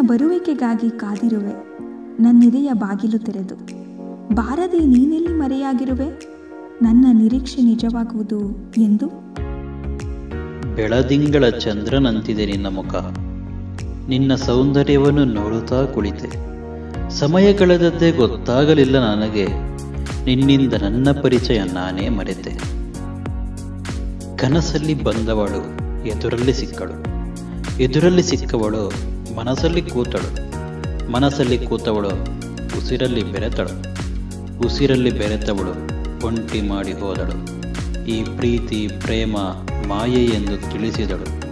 ಬರುವಿಕೆಗಾಗಿ ಕಾದಿರುವೆ. ನನ್ನೆದೆಯ ಬಾಗಿಲು ತೆರೆದು. ಬಾರದೆ ನೀನೆಲ್ಲಿ ಮರೆಯಾಗಿರುವೆ? ನನ್ನ ನಿರೀಕ್ಷೆ ನಿಜವಾಗುವುದು ಎಂದು? ಬೆಳದಿಂಗಳ ಚಂದ್ರನಂತಿದೆ ನಿನ್ನ ಮುಖ. ನಿನ್ನ ಸೌಂದರ್ಯವನ್ನು ನೋಡುತ್ತಾ ಕುಳಿತೆ. ಸಮಯ ಕಳೆದದ್ದೇ ಗೊತ್ತಾಗಲಿಲ್ಲ ನನಗೆ. ನಿನ್ನಿಂದ ನನ್ನ ಪರಿಚಯ ನಾನೇ ಮರೆತೆ. ಕನಸಲ್ಲಿ ಬಂದವಳು, ಎದುರಲ್ಲಿ ಸಿಕ್ಕಳು. ಎದುರಲ್ಲಿ ಸಿಕ್ಕವಳು ಮನಸ್ಸಲ್ಲಿ ಕೂತಳು. ಮನಸ್ಸಲ್ಲಿ ಕೂತವಳು ಉಸಿರಲ್ಲಿ ಬೆರೆತಳು. ಉಸಿರಲ್ಲಿ ಬೆರೆತವಳು ಒಂಟಿ ಮಾಡಿ ಹೋದಳು. ಈ ಪ್ರೀತಿ ಪ್ರೇಮ ಮಾಯೆ ಎಂದು ತಿಳಿಸಿದಳು.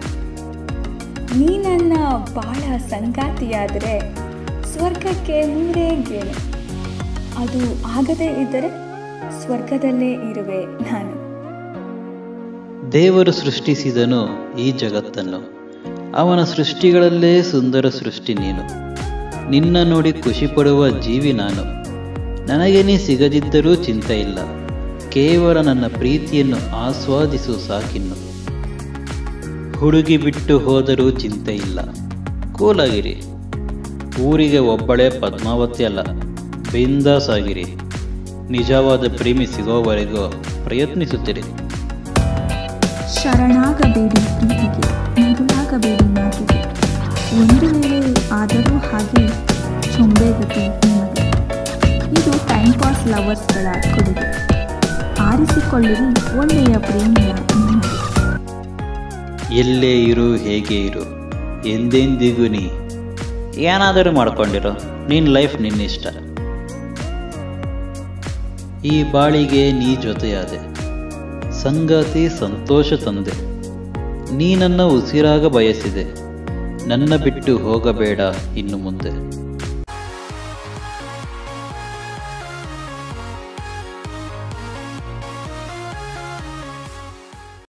ನೀ ನನ್ನ ಬಾಳ ಸಂಗಾತಿಯಾದರೆ ಸ್ವರ್ಗಕ್ಕೆ ಮೂರೇ ಗೇಣು ಅದು ಆಗದೇ ಇದ್ದರೆ ಸ್ವರ್ಗದಲ್ಲೇ ಇರುವೆ ನಾನು. ದೇವರು ಸೃಷ್ಟಿಸಿದನು ಈ ಜಗತ್ತನ್ನು. ಅವನ ಸೃಷ್ಟಿಗಳಲ್ಲೇ ಸುಂದರ ಸೃಷ್ಟಿ ನೀನು. ನಿನ್ನ ನೋಡಿ ಖುಷಿಪಡುವ ಜೀವಿ ನಾನು. ನನಗೆ ನೀ ಸಿಗದಿದ್ದರೂ ಚಿಂತೆ ಇಲ್ಲ. ಕೇವಲ ನನ್ನ ಪ್ರೀತಿಯನ್ನು ಆಸ್ವಾದಿಸು ಸಾಕಿನ್ನು. ಹುಡುಗಿ ಬಿಟ್ಟು ಹೋದರೂ ಚಿಂತೆ ಇಲ್ಲ. ಕೂಲಾಗಿರಿ. ಊರಿಗೆ ಒಬ್ಬಳೇ ಪದ್ಮಾವತಿ ಅಲ್ಲ. ಬಿಂದಾಸಾಗಿರಿ. ನಿಜವಾದ ಪ್ರೇಮಿ ಸಿಗೋವರೆಗೂ ಪ್ರಯತ್ನಿಸುತ್ತಿರಿ. ಶರಣಾಗಬೇಡಿ. ನಿಮಗೆ ಇದು ಟೈಮ್ ಪಾಸ್ ಲವರ್ಸ್ಗಳ ಕೊಡುಗೆ. ಆರಿಸಿಕೊಳ್ಳಿರಿ ಒಳ್ಳೆಯ ಎಲ್ಲೇ ಇರು, ಹೇಗೆ ಇರು. ಎಂದೆಂದಿಗೂ ನೀ. ಏನಾದರೂ ಮಾಡ್ಕೊಂಡಿರೋ. ನಿನ್ನ ಲೈಫ್ ನಿನ್ನಿಷ್ಟ ಈ ಬಾಳಿಗೆ ನೀ ಜೊತೆಯಾದೆ. ಸಂಗಾತಿ ಸಂತೋಷ ತಂದೆ. ನೀ ನನ್ನ ಉಸಿರಾಗ ಬಯಸಿದೆ. ನನ್ನ ಬಿಟ್ಟು ಹೋಗಬೇಡ ಇನ್ನು ಮುಂದೆ.